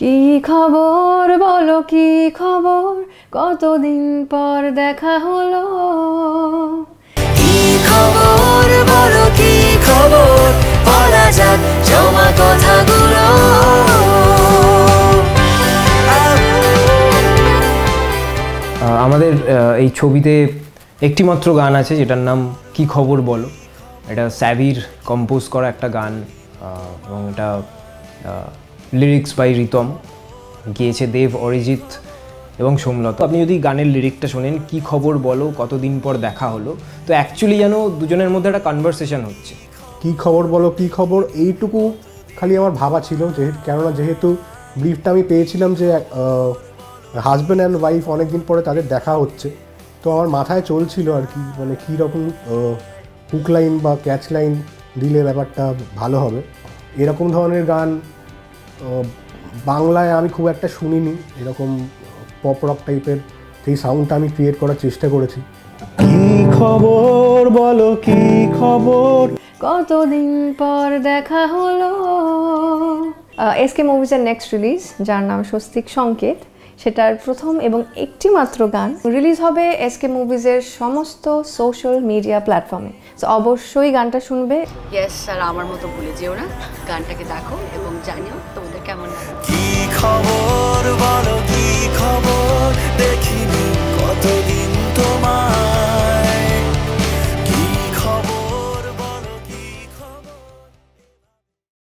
কি খবর? বলো কি খবর? কতদিন পর দেখা হলো? কি খবর? বলো কি খবর? বলা যাক জমা কথাগুলো। আমাদের এই ছবিতে একটিমাত্র গান আছে যেটার নাম কি খবর বলো? এটা স্যাভির কম্পোজ করা একটা গান এবং এটা লিরিক্স বাই রিতম গিয়েছে দেব, অরিজিৎ এবং সোমলতা। আপনি যদি গানের লিরিকটা শোনেন, কি খবর বলো, কতদিন পর দেখা হলো, তো অ্যাকচুয়ালি যেন দুজনের মধ্যে একটা কনভারসেশন হচ্ছে। কি খবর বলো, কি খবর, এইটুকু খালি আমার ভাবা ছিল, যেহেতু, কেননা যেহেতু ব্রিফটা আমি পেয়েছিলাম যে হাজব্যান্ড অ্যান্ড ওয়াইফ অনেকদিন পরে তাদের দেখা হচ্ছে, তো আমার মাথায় চলছিল আর কি মানে কী রকম হুক লাইন বা ক্যাচ লাইন দিলে ব্যাপারটা ভালো হবে। এরকম ধরনের গান বাংলায় আমি খুব একটা শুনিনি এরকম পপ রক টাইপের সেই সাউন্ডটা আমি ক্রিয়েট করার চেষ্টা করেছি। কি খবর বলো কি খবর? কতদিন পর দেখা হলো? এস এসকে মুভিজের নেক্সট রিলিজ যার নাম স্বস্তিক সংকেত। সেটার প্রথম এবং একটি মাত্র গান রিলিজ হবে এসকে মুভিজের সমস্ত সোশ্যাল মিডিয়া প্ল্যাটফর্মে। তো অবশ্যই গানটা শুনবে। ইয়েস আর আমার মতো ভুলে যেও না। গানটাকে দেখো এবং জানিও তোমাদের কেমন লাগে। কি খবর? বলো